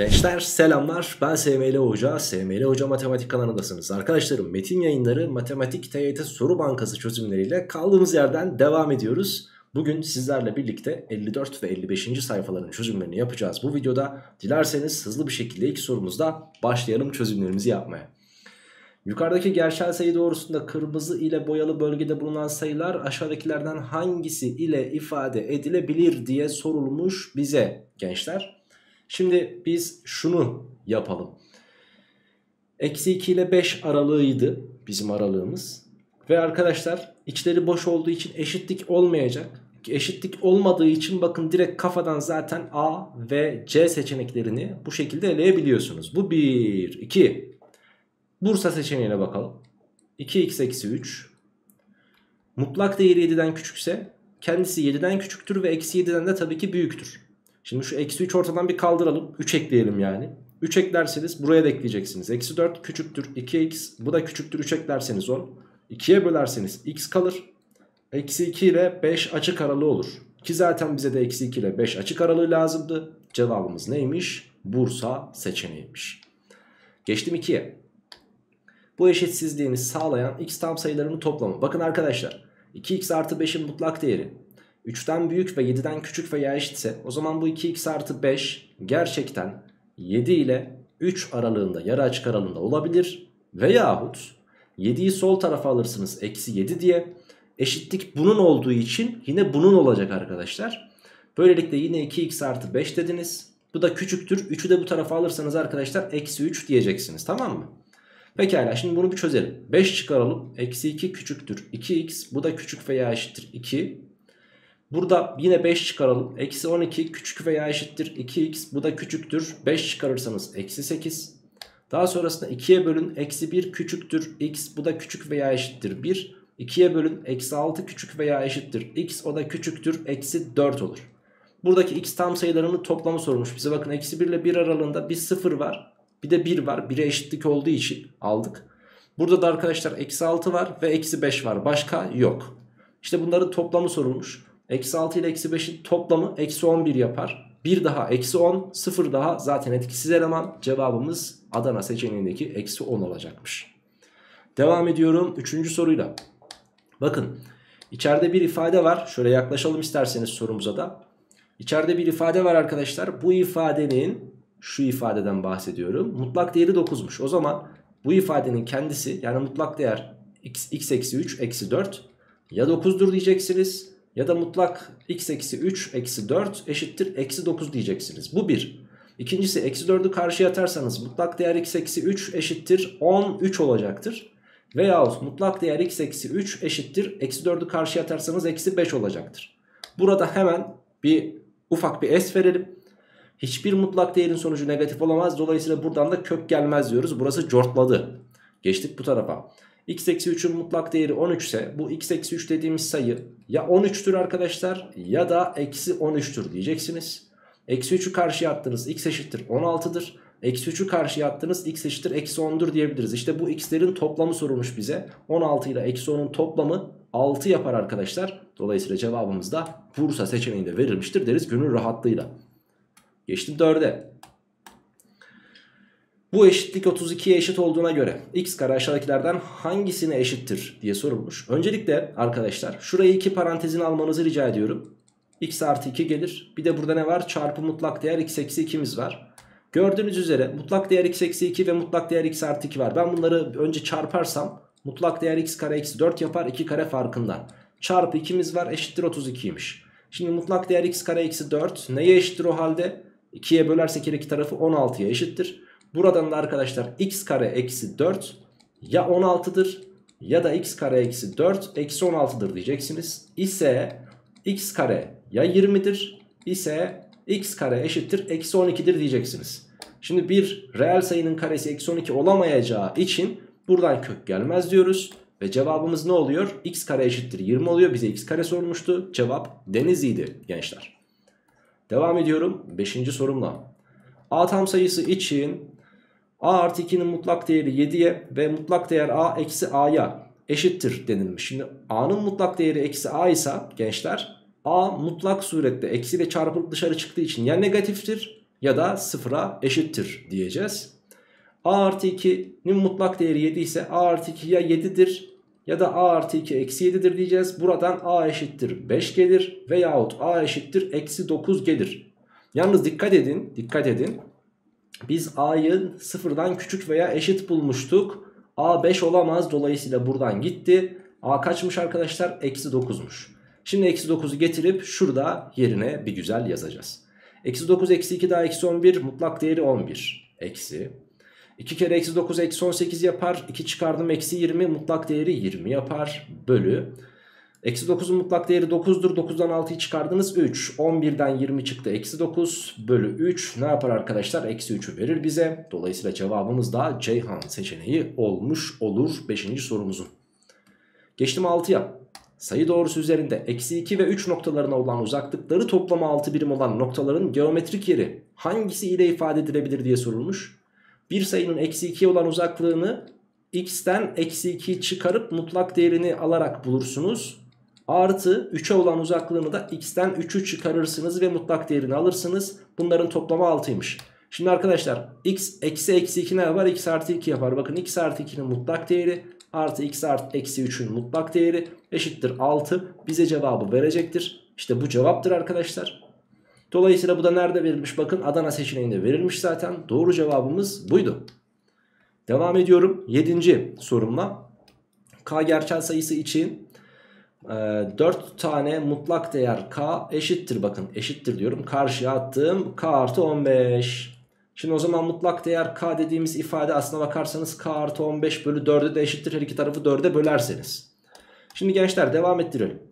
Gençler selamlar ben SML Hoca, SML Hoca Matematik kanalındasınız. Arkadaşlarım Metin Yayınları Matematik TYT Soru Bankası çözümleriyle kaldığımız yerden devam ediyoruz. Bugün sizlerle birlikte 54 ve 55. sayfaların çözümlerini yapacağız bu videoda. Dilerseniz hızlı bir şekilde ilk sorumuzda başlayalım çözümlerimizi yapmaya. Yukarıdaki gerçel sayı doğrusunda kırmızı ile boyalı bölgede bulunan sayılar aşağıdakilerden hangisi ile ifade edilebilir diye sorulmuş bize gençler. Şimdi biz şunu yapalım. Eksi 2 ile 5 aralığıydı bizim aralığımız. Ve arkadaşlar içleri boş olduğu için eşitlik olmayacak. Eşitlik olmadığı için bakın direkt kafadan zaten A ve C seçeneklerini bu şekilde eleyebiliyorsunuz. Bu 1, 2. Bursa seçeneğine bakalım. 2x eksi 3. Mutlak değeri 7'den küçükse kendisi 7'den küçüktür ve eksi 7'den de tabii ki büyüktür. Şimdi şu eksi 3 ortadan bir kaldıralım. 3 ekleyelim yani. 3 eklerseniz buraya da ekleyeceksiniz. Eksi 4 küçüktür 2x. Bu da küçüktür 3 eklerseniz 10. 2'ye bölerseniz x kalır. Eksi 2 ile 5 açık aralığı olur. Ki zaten bize de eksi 2 ile 5 açık aralığı lazımdı. Cevabımız neymiş? Bursa seçeneğiymiş. Geçtim 2'ye. Bu eşitsizliğini sağlayan x tam sayılarının toplamı. Bakın arkadaşlar 2x artı 5'in mutlak değeri 3'ten büyük ve 7'den küçük veya eşitse o zaman bu 2x artı 5 gerçekten 7 ile 3 aralığında yarı açık aralığında olabilir. Veyahut 7'yi sol tarafa alırsınız eksi 7 diye eşitlik bunun olduğu için yine bunun olacak arkadaşlar. Böylelikle yine 2x artı 5 dediniz. Bu da küçüktür. 3'ü de bu tarafa alırsanız arkadaşlar eksi 3 diyeceksiniz tamam mı? Pekala şimdi bunu bir çözelim. 5 çıkaralım. Eksi 2 küçüktür. 2x bu da küçük veya eşittir 2. Burada yine 5 çıkaralım. Eksi 12 küçük veya eşittir 2x bu da küçüktür. 5 çıkarırsanız eksi 8. Daha sonrasında 2'ye bölün. Eksi 1 küçüktür x bu da küçük veya eşittir 1. 2'ye bölün. Eksi 6 küçük veya eşittir x o da küçüktür. Eksi 4 olur. Buradaki x tam sayılarının toplamı sormuş bize. Bakın eksi 1 ile 1 aralığında bir 0 var. Bir de 1 var. 1'e eşitlik olduğu için aldık. Burada da arkadaşlar eksi 6 var ve eksi 5 var. Başka yok. İşte bunların toplamı sorulmuş. Eksi 6 ile eksi 5'in toplamı eksi 11 yapar. 1 daha eksi 10 0 daha zaten etkisiz eleman. Cevabımız Adana seçeneğindeki eksi 10 olacakmış. Devam ediyorum 3. soruyla. Bakın içeride bir ifade var. Şöyle yaklaşalım isterseniz sorumuza da. İçeride bir ifade var arkadaşlar. Bu ifadenin şu ifadeden bahsediyorum. Mutlak değeri 9'muş. O zaman bu ifadenin kendisi yani mutlak değer x, x eksi 3 eksi 4 ya 9'dur diyeceksiniz ya da mutlak x eksi 3 eksi 4 eşittir eksi 9 diyeceksiniz. Bu bir. İkincisi eksi 4'ü karşıya atarsanız mutlak değer x eksi 3 eşittir 13 olacaktır. Veyahut mutlak değer x eksi 3 eşittir eksi 4'ü karşıya atarsanız eksi 5 olacaktır. Burada hemen bir ufak bir es verelim. Hiçbir mutlak değerin sonucu negatif olamaz. Dolayısıyla buradan da kök gelmez diyoruz. Burası cortladı. Geçtik bu tarafa. X eksi 3'ün mutlak değeri 13 ise bu x eksi 3 dediğimiz sayı ya 13'tür arkadaşlar ya da eksi 13'tür diyeceksiniz. Eksi 3'ü karşıya attınız x eşittir 16'dır. Eksi 3'ü karşıya attınız x eşittir eksi 10'dur diyebiliriz. İşte bu x'lerin toplamı sorulmuş bize. 16 ile eksi 10'un toplamı 6 yapar arkadaşlar. Dolayısıyla cevabımız da Bursa seçeneğinde verilmiştir deriz gönül rahatlığıyla. Geçtim 4'e. Bu eşitlik 32'ye eşit olduğuna göre x kare aşağıdakilerden hangisine eşittir diye sorulmuş. Öncelikle arkadaşlar şurayı iki parantezine almanızı rica ediyorum. x artı 2 gelir. Bir de burada ne var? Çarpı mutlak değer x eksi 2'miz var. Gördüğünüz üzere mutlak değer x eksi 2 ve mutlak değer x artı 2 var. Ben bunları önce çarparsam mutlak değer x kare eksi 4 yapar 2 kare farkından. Çarpı 2'miz var eşittir 32'ymiş. Şimdi mutlak değer x kare eksi 4 neye eşittir o halde? 2'ye bölersek her iki tarafı 16'ya eşittir. Buradan da arkadaşlar x kare eksi 4 ya 16'dır ya da x kare eksi 4 eksi 16'dır diyeceksiniz. İse x kare ya 20'dir ise x kare eşittir eksi 12'dir diyeceksiniz. Şimdi bir reel sayının karesi eksi 12 olamayacağı için buradan kök gelmez diyoruz. Ve cevabımız ne oluyor? x kare eşittir 20 oluyor. Bize x kare sormuştu. Cevap Denizli'ydi gençler. Devam ediyorum 5. sorumla. A tam sayısı için a artı 2'nin mutlak değeri 7'ye ve mutlak değer a eksi a'ya eşittir denilmiş. Şimdi a'nın mutlak değeri eksi a ise gençler a mutlak surette eksiyle çarpılıp dışarı çıktığı için ya negatiftir ya da sıfıra eşittir diyeceğiz. A artı 2'nin mutlak değeri 7 ise A artı 2 ya 7'dir ya da A artı 2 eksi 7'dir diyeceğiz. Buradan A eşittir 5 gelir veyahut A eşittir eksi 9 gelir. Yalnız dikkat edin dikkat edin. Biz A'yı sıfırdan küçük veya eşit bulmuştuk. A 5 olamaz dolayısıyla buradan gitti. A kaçmış arkadaşlar? Eksi 9'muş. Şimdi eksi 9'u getirip şurada yerine bir güzel yazacağız. Eksi 9 eksi 2 daha eksi 11 mutlak değeri 11. Eksi 2 kere eksi 9 eksi 18 yapar. 2 çıkardım eksi 20 mutlak değeri 20 yapar. Bölü. Eksi 9'un mutlak değeri 9'dur. 9'dan 6'yı çıkardınız 3. 11'den 20 çıktı. Eksi 9 bölü 3 ne yapar arkadaşlar? Eksi 3'ü verir bize. Dolayısıyla cevabımız da Ceyhan seçeneği olmuş olur 5. sorumuzun. Geçtim 6'ya. Sayı doğrusu üzerinde eksi 2 ve 3 noktalarına olan uzaklıkları toplamı 6 birim olan noktaların geometrik yeri hangisi ile ifade edilebilir diye sorulmuş. Bir sayının eksi 2'ye olan uzaklığını x'ten eksi 2'yi çıkarıp mutlak değerini alarak bulursunuz. Artı 3'e olan uzaklığını da x'ten 3'ü çıkarırsınız ve mutlak değerini alırsınız. Bunların toplamı 6'ymış. Şimdi arkadaşlar x eksi eksi 2 ne yapar? x artı 2 yapar. Bakın x artı 2'nin mutlak değeri artı x artı eksi 3'ün mutlak değeri eşittir 6. Bize cevabı verecektir. İşte bu cevaptır arkadaşlar. Dolayısıyla bu da nerede verilmiş? Bakın Adana seçeneğinde verilmiş zaten. Doğru cevabımız buydu. Devam ediyorum 7. sorumla. K gerçel sayısı için 4 tane mutlak değer K eşittir. Bakın eşittir diyorum. Karşıya attım. K artı 15. Şimdi o zaman mutlak değer K dediğimiz ifade aslına bakarsanız K artı 15 bölü 4'e de eşittir. Her iki tarafı 4'e bölerseniz. Şimdi gençler devam ettirelim.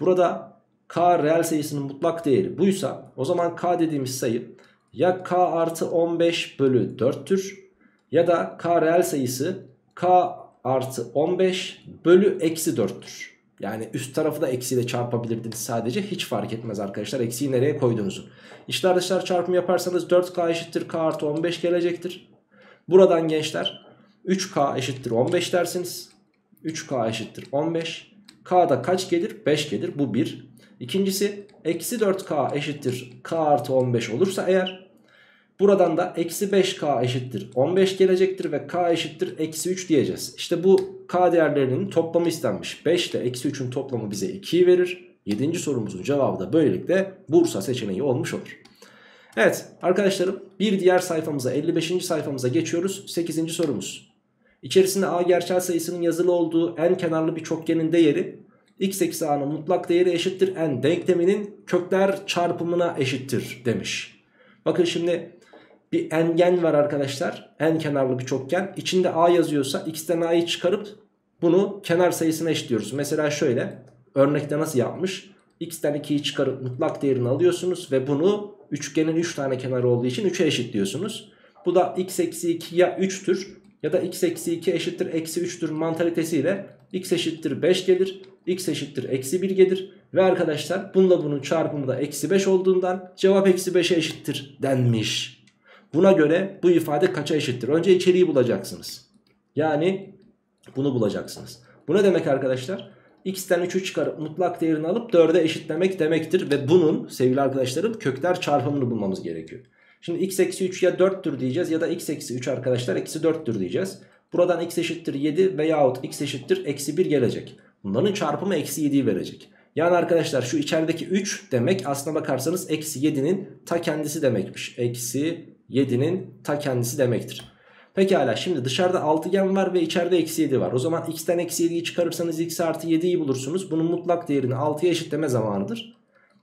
Burada K reel sayısının mutlak değeri buysa o zaman K dediğimiz sayı ya K artı 15 bölü 4'tür ya da K reel sayısı K artı 15 bölü eksi 4'tür. Yani üst tarafı da eksiyle çarpabilirdiniz sadece. Hiç fark etmez arkadaşlar. Eksiyi nereye koyduğunuzu. İşler dışlar çarpımı yaparsanız 4K eşittir K artı 15 gelecektir. Buradan gençler 3K eşittir 15 dersiniz. 3K eşittir 15. K'da kaç gelir? 5 gelir. Bu 1. İkincisi eksi 4K eşittir K artı 15 olursa eğer buradan da eksi 5K eşittir 15 gelecektir ve K eşittir eksi 3 diyeceğiz. İşte bu K değerlerinin toplamı istenmiş. 5 ile eksi 3'ün toplamı bize 2'yi verir. 7. sorumuzun cevabı da böylelikle Bursa seçeneği olmuş olur. Evet arkadaşlarım bir diğer sayfamıza 55. sayfamıza geçiyoruz. 8. sorumuz. İçerisinde A gerçel sayısının yazılı olduğu en kenarlı bir çokgenin değeri x eksi a'nın mutlak değeri eşittir n denkleminin kökler çarpımına eşittir demiş. Bakın şimdi bir engen var arkadaşlar. En kenarlı bir çokgen. İçinde a yazıyorsa x'ten a'yı çıkarıp bunu kenar sayısına eşitliyoruz. Mesela şöyle örnekte nasıl yapmış? x'ten 2'yi çıkarıp mutlak değerini alıyorsunuz ve bunu üçgenin 3 üç tane kenarı olduğu için 3'e eşitliyorsunuz. Bu da x eksi 2 ya 3'tür ya da x eksi 2 eşittir eksi 3'tür mantalitesiyle x eşittir 5 gelir x eşittir eksi 1 gelir. Ve arkadaşlar bununla bunun çarpımı da eksi 5 olduğundan cevap eksi 5'e eşittir denmiş. Buna göre bu ifade kaça eşittir? Önce içeriği bulacaksınız. Yani bunu bulacaksınız. Bu ne demek arkadaşlar? x'ten 3'ü çıkarıp mutlak değerini alıp 4'e eşitlemek demektir. Ve bunun sevgili arkadaşlarım kökler çarpımını bulmamız gerekiyor. Şimdi x eksi 3 ya 4'tür diyeceğiz ya da x eksi 3 arkadaşlar eksi 4'tür diyeceğiz. Buradan x eşittir 7 veyahut x eşittir eksi 1 gelecek. Bunların çarpımı eksi 7'yi verecek. Yani arkadaşlar şu içerideki 3 demek aslına bakarsanız eksi 7'nin ta kendisi demekmiş. Eksi 7'nin ta kendisi demektir. Pekala şimdi dışarıda altıgen var ve içeride eksi 7 var. O zaman x'ten eksi 7'yi çıkarırsanız x artı 7'yi bulursunuz. Bunun mutlak değerini 6'ya eşitleme zamanıdır.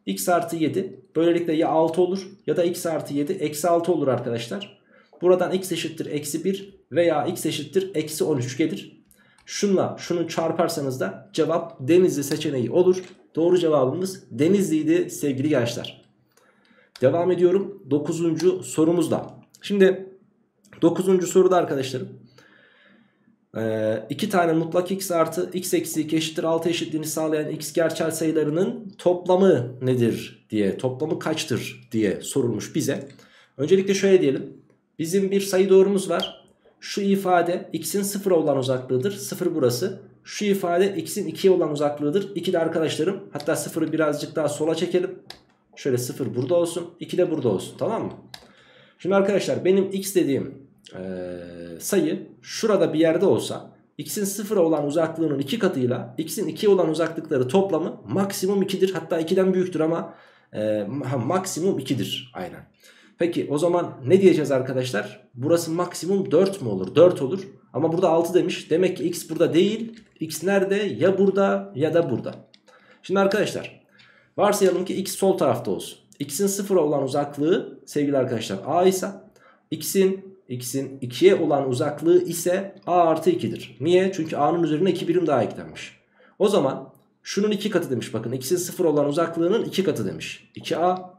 x artı 7 böylelikle ya 6 olur ya da x artı 7 eksi 6 olur arkadaşlar. Buradan x eşittir eksi 1 veya x eşittir eksi 13 gelir. Şunla şunu çarparsanız da cevap Denizli seçeneği olur. Doğru cevabımız Denizli'ydi sevgili gençler. Devam ediyorum 9. sorumuzda. Şimdi 9. soruda arkadaşlarım. iki tane mutlak x artı x eksi 2 eşittir 6 eşitliğini sağlayan x gerçel sayılarının toplamı nedir diye toplamı kaçtır diye sorulmuş bize. Öncelikle şöyle diyelim. Bizim bir sayı doğrumuz var. Şu ifade x'in 0 olan uzaklığıdır. 0 burası. Şu ifade x'in 2'ye olan uzaklığıdır. 2 de arkadaşlarım hatta 0'ı birazcık daha sola çekelim. Şöyle 0 burada olsun. 2 de burada olsun tamam mı? Şimdi arkadaşlar benim x dediğim e, sayı şurada bir yerde olsa x'in 0'a olan uzaklığının 2 katıyla x'in 2'ye olan uzaklıkları toplamı maksimum 2'dir. Hatta 2'den büyüktür ama e, maksimum 2'dir aynen. Peki o zaman ne diyeceğiz arkadaşlar? Burası maksimum 4 mu olur? 4 olur. Ama burada 6 demiş. Demek ki x burada değil. x nerede? Ya burada ya da burada. Şimdi arkadaşlar varsayalım ki x sol tarafta olsun. x'in 0'a olan uzaklığı sevgili arkadaşlar a ise x'in x'in 2'ye olan uzaklığı ise a artı 2'dir. Niye? Çünkü a'nın üzerine 2 birim daha eklenmiş. O zaman şunun 2 katı demiş bakın x'in 0 olan uzaklığının 2 katı demiş. 2a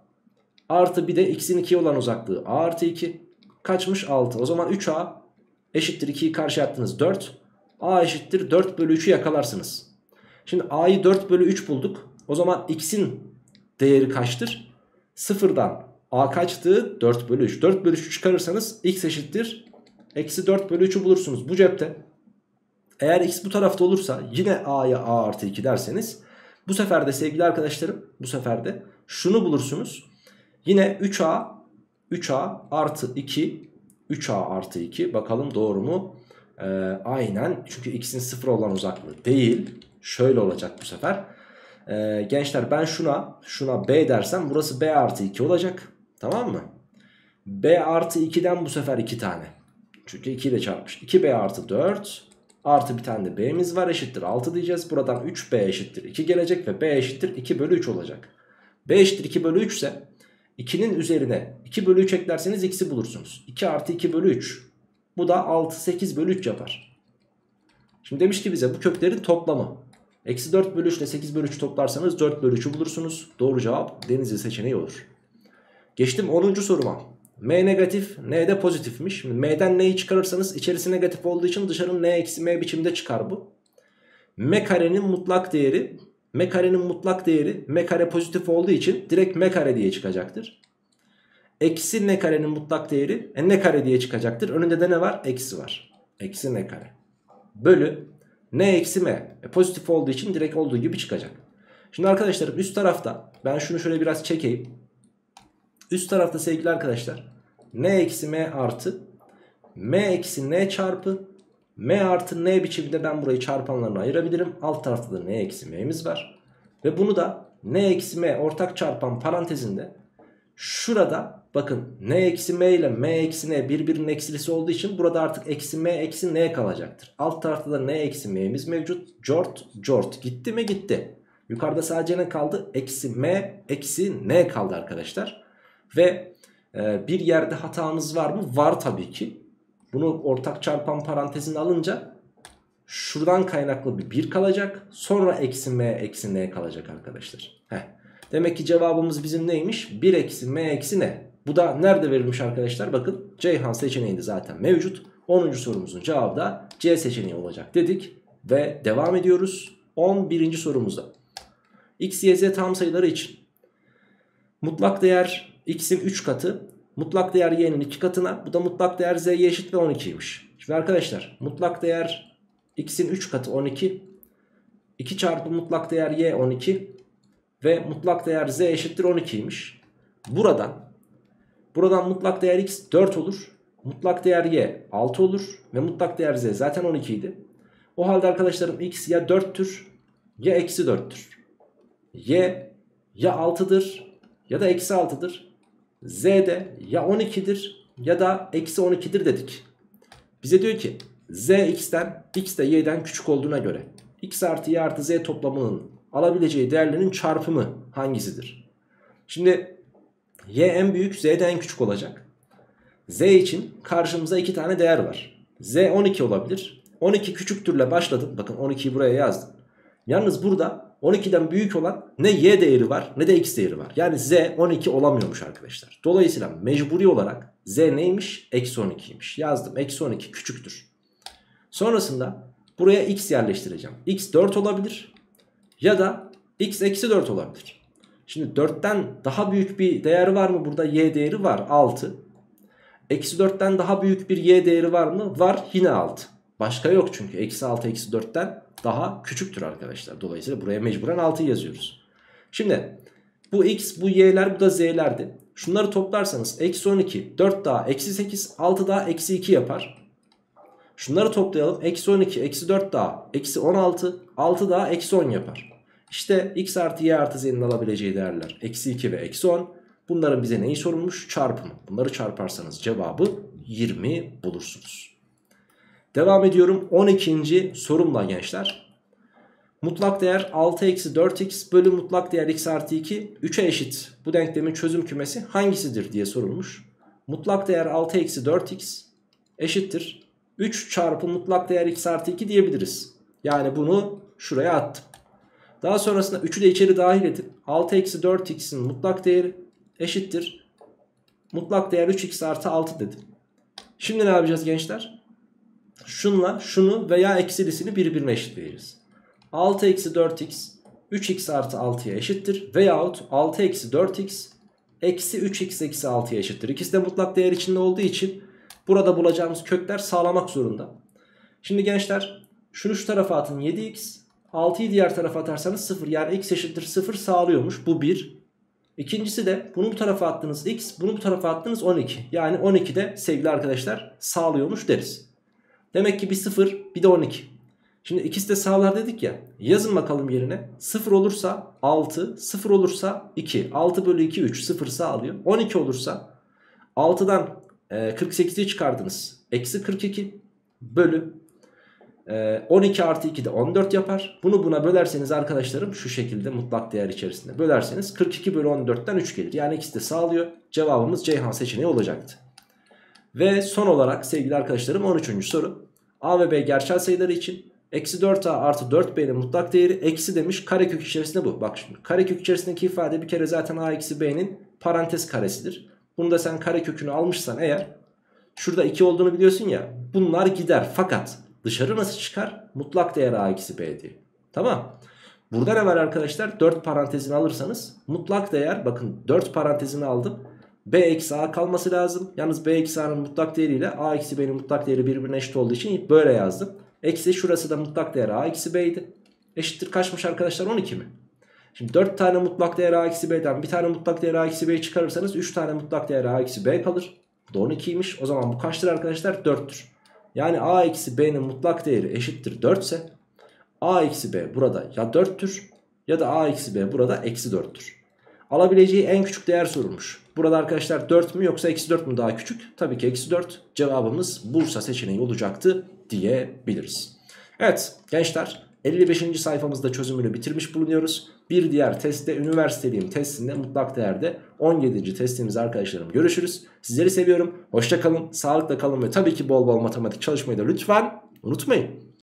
artı bir de x'in 2'ye olan uzaklığı a artı 2 kaçmış 6. O zaman 3a eşittir 2'yi karşı attınız 4. a eşittir 4 bölü 3'ü yakalarsınız. Şimdi a'yı 4 bölü 3 bulduk. O zaman x'in değeri kaçtır? Sıfırdan a kaçtı? 4 bölü 3. 4 bölü 3 çıkarırsanız x eşittir. Eksi 4 bölü 3'ü bulursunuz bu cepte. Eğer x bu tarafta olursa yine a'ya a artı 2 derseniz bu sefer de sevgili arkadaşlarım bu sefer de şunu bulursunuz. Yine 3a 3a artı 2 3a artı 2 bakalım doğru mu? Ee, aynen çünkü x'in 0 olan uzaklığı değil. Şöyle olacak bu sefer. Ee, gençler ben şuna şuna b dersem burası b artı 2 olacak. Tamam mı? b artı 2'den bu sefer 2 tane. Çünkü 2 ile çarpmış. 2b artı 4 artı bir tane de b'miz var eşittir 6 diyeceğiz. Buradan 3b eşittir 2 gelecek ve b eşittir 2 bölü 3 olacak. b eşittir 2 bölü 3 ise 2'nin üzerine 2 bölü 3 eklerseniz x'i bulursunuz. 2 artı 2 bölü 3. Bu da 6 8 bölü 3 yapar. Şimdi demiş ki bize bu köklerin toplamı. Eksi 4 bölü 3 ile 8 bölü 3 toplarsanız 4 bölü 3'ü bulursunuz. Doğru cevap denizli seçeneği olur. Geçtim 10. soruma. M negatif, N de pozitifmiş. M'den N'yi çıkarırsanız içerisi negatif olduğu için dışarının N eksi M biçimde çıkar bu. M karenin mutlak değeri, M karenin mutlak değeri M kare pozitif olduğu için direkt M kare diye çıkacaktır. Eksi N karenin mutlak değeri e, N kare diye çıkacaktır. Önünde de ne var? Eksi var. Eksi N kare. Bölü N eksi M. E, pozitif olduğu için direkt olduğu gibi çıkacak. Şimdi arkadaşlarım üst tarafta ben şunu şöyle biraz çekeyim. Üst tarafta sevgili arkadaşlar n eksi m artı m eksi n çarpı m artı n biçimde ben burayı çarpanlarına ayırabilirim. Alt tarafta da n eksi m'miz var. Ve bunu da n eksi m ortak çarpan parantezinde şurada bakın n eksi m ile m eksi n birbirinin eksilisi olduğu için burada artık eksi m eksi n kalacaktır. Alt tarafta da n eksi m'miz mevcut. Jort jort gitti mi gitti. Yukarıda sadece ne kaldı? Eksi m eksi n kaldı arkadaşlar. Ve e, bir yerde hatamız var mı? Var tabii ki. Bunu ortak çarpan parantezine alınca şuradan kaynaklı bir 1 kalacak. Sonra eksi m eksi n kalacak arkadaşlar. Heh. Demek ki cevabımız bizim neymiş? 1 eksi m eksi n. Bu da nerede verilmiş arkadaşlar? Bakın Ceyhan seçeneğinde zaten mevcut. 10. sorumuzun cevabı da C seçeneği olacak dedik. Ve devam ediyoruz 11. sorumuzda. X, Y, Z tam sayıları için mutlak değer x'in 3 katı mutlak değer y'nin 2 katına bu da mutlak değer z'ye eşit ve 12'ymiş. Şimdi arkadaşlar mutlak değer x'in 3 katı 12 2 çarpı mutlak değer y 12 ve mutlak değer z eşittir 12'ymiş. Buradan buradan mutlak değer x 4 olur. Mutlak değer y 6 olur ve mutlak değer z zaten 12 idi. O halde arkadaşlarım x ya 4'tür ya eksi 4'tür. Y ya 6'dır ya da eksi 6'dır. Z de ya 12'dir ya da eksi 12'dir dedik. Bize diyor ki Z x'ten x de y'den küçük olduğuna göre x artı y artı z toplamının alabileceği değerlerin çarpımı hangisidir? Şimdi y en büyük z'den en küçük olacak. Z için karşımıza iki tane değer var. Z 12 olabilir. 12 küçüktürle başladım. Bakın 12'yi buraya yazdım. Yalnız burada 12'den büyük olan ne y değeri var ne de x değeri var. Yani z 12 olamıyormuş arkadaşlar. Dolayısıyla mecburi olarak z neymiş? Eksi 12'ymiş. Yazdım. Eksi 12 küçüktür. Sonrasında buraya x yerleştireceğim. x 4 olabilir. Ya da x eksi 4 olabilir. Şimdi 4'ten daha büyük bir değer var mı? Burada y değeri var 6. Eksi 4'ten daha büyük bir y değeri var mı? Var yine 6. Başka yok çünkü. Eksi 6 eksi 4'ten daha küçüktür arkadaşlar. Dolayısıyla buraya mecburen 6 yazıyoruz. Şimdi bu x bu y'ler bu da z'lerdi. Şunları toplarsanız eksi 12 4 daha eksi 8 6 daha eksi 2 yapar. Şunları toplayalım. Eksi 12 eksi 4 daha eksi 16 6 daha eksi 10 yapar. İşte x artı y artı z'nin alabileceği değerler eksi 2 ve eksi 10. Bunların bize neyi sorulmuş? Çarpımı. Bunları çarparsanız cevabı 20 bulursunuz. Devam ediyorum 12. sorumla gençler. Mutlak değer 6 eksi 4x bölü mutlak değer x artı 2 3'e eşit. Bu denklemin çözüm kümesi hangisidir diye sorulmuş. Mutlak değer 6 eksi 4x eşittir. 3 çarpı mutlak değer x artı 2 diyebiliriz. Yani bunu şuraya attım. Daha sonrasında 3'ü de içeri dahil edip 6 eksi 4x'in mutlak değeri eşittir. Mutlak değer 3x artı 6 dedim. Şimdi ne yapacağız gençler? Şunla şunu veya eksilisini birbirine eşitleyeceğiz. 6 eksi 4x 3x artı 6'ya eşittir. Veyahut 6 eksi 4x eksi 3x eksi 6'ya eşittir. İkisi de mutlak değer içinde olduğu için burada bulacağımız kökler sağlamak zorunda. Şimdi gençler şunu şu tarafa atın 7x 6'yı diğer tarafa atarsanız 0 yani x eşittir 0 sağlıyormuş. Bu 1. İkincisi de bunu bu tarafa attığınız x bunu bu tarafa attığınız 12. Yani 12 de sevgili arkadaşlar sağlıyormuş deriz. Demek ki bir 0 bir de 12. Şimdi ikisi de sağlar dedik ya. Yazın bakalım yerine. 0 olursa 6, 0 olursa 2. 6 bölü 2 3 0 sağlıyor. 12 olursa 6'dan e, 48'i çıkardınız. Eksi 42 bölü 12 ee, artı 2 de 14 yapar. Bunu buna bölerseniz arkadaşlarım şu şekilde mutlak değer içerisinde bölerseniz 42 bölü 14'ten 3 gelir. Yani ikisi de sağlıyor. Cevabımız Ceyhan seçeneği olacaktı. Ve son olarak sevgili arkadaşlarım 13. soru. A ve B gerçel sayıları için eksi 4A artı 4B'nin mutlak değeri eksi demiş karekök içerisinde bu. Bak şimdi karekök içerisindeki ifade bir kere zaten A eksi B'nin parantez karesidir. Bunu da sen karekökünü almışsan eğer şurada 2 olduğunu biliyorsun ya bunlar gider fakat Dışarı nasıl çıkar? Mutlak değer a eksi b diye. Tamam. Burada ne var arkadaşlar? 4 parantezini alırsanız mutlak değer bakın 4 parantezini aldım. b eksi a kalması lazım. Yalnız b eksi a'nın mutlak değeriyle a eksi b'nin mutlak değeri birbirine eşit olduğu için böyle yazdım. Eksi şurası da mutlak değer a eksi b'ydi. Eşittir kaçmış arkadaşlar 12 mi? Şimdi 4 tane mutlak değer a eksi b'den bir tane mutlak değer a eksi b'yi çıkarırsanız 3 tane mutlak değer a eksi b kalır. Bu da 12'ymiş. O zaman bu kaçtır arkadaşlar? 4'tür. Yani a eksi b'nin mutlak değeri eşittir 4 ise a eksi b burada ya 4'tür ya da a eksi b burada eksi 4'tür. Alabileceği en küçük değer sorulmuş. Burada arkadaşlar 4 mü yoksa eksi 4 mü daha küçük? Tabii ki eksi 4 cevabımız Bursa seçeneği olacaktı diyebiliriz. Evet gençler 55. sayfamızda çözümünü bitirmiş bulunuyoruz. Bir diğer testte üniversiteliyim testinde mutlak değerde 17. testimiz arkadaşlarım görüşürüz. Sizleri seviyorum. Hoşça kalın, sağlıkla kalın ve tabii ki bol bol matematik çalışmayı da lütfen unutmayın.